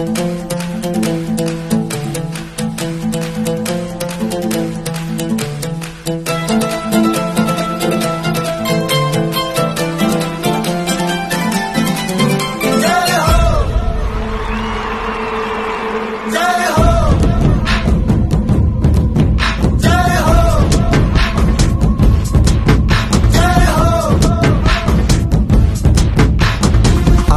Thank you.